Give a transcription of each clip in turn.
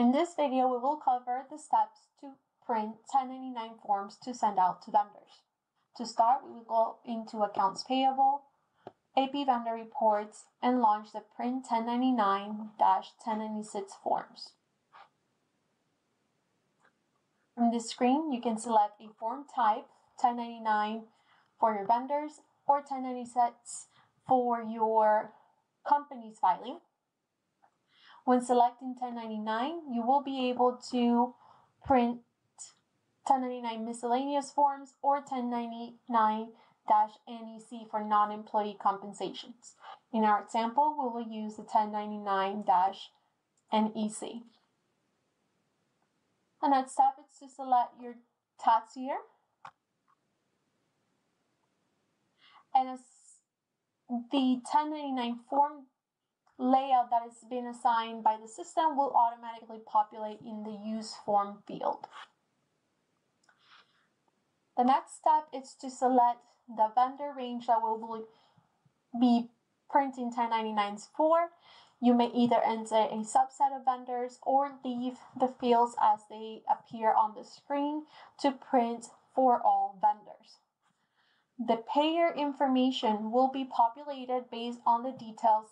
In this video, we will cover the steps to print 1099 forms to send out to vendors. To start, we will go into accounts payable, AP vendor reports, and launch the print 1099-1096 forms. From this screen, you can select a form type, 1099 for your vendors or 1096 for your company's filing. When selecting 1099, you will be able to print 1099 miscellaneous forms or 1099 NEC for non-employee compensations. In our example, we will use the 1099 NEC. The next step is to select your tax year. And as the 1099 form layout that has been assigned by the system will automatically populate in the use form field. The next step is to select the vendor range that will be printing 1099s for. You may either enter a subset of vendors or leave the fields as they appear on the screen to print for all vendors. The payer information will be populated based on the details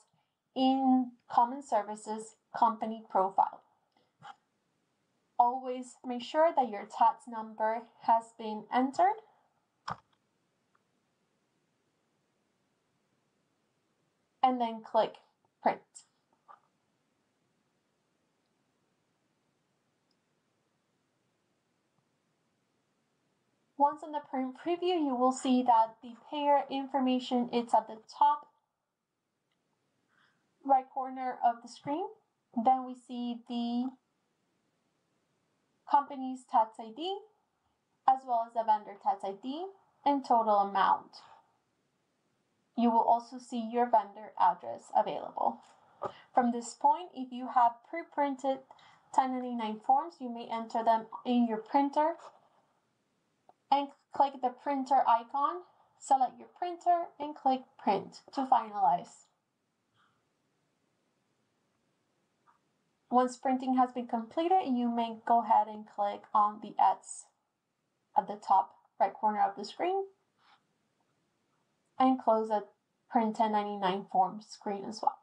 in Common Services company profile. Always make sure that your tax number has been entered. And then click print. Once in the print preview, you will see that the payer information is at the top right corner of the screen. Then we see the company's tax ID, as well as the vendor tax ID and total amount. You will also see your vendor address available. From this point, if you have pre-printed 1099 forms, you may enter them in your printer and click the printer icon, select your printer and click print to finalize. Once printing has been completed, you may go ahead and click on the X at the top right corner of the screen and close the print 1099 form screen as well.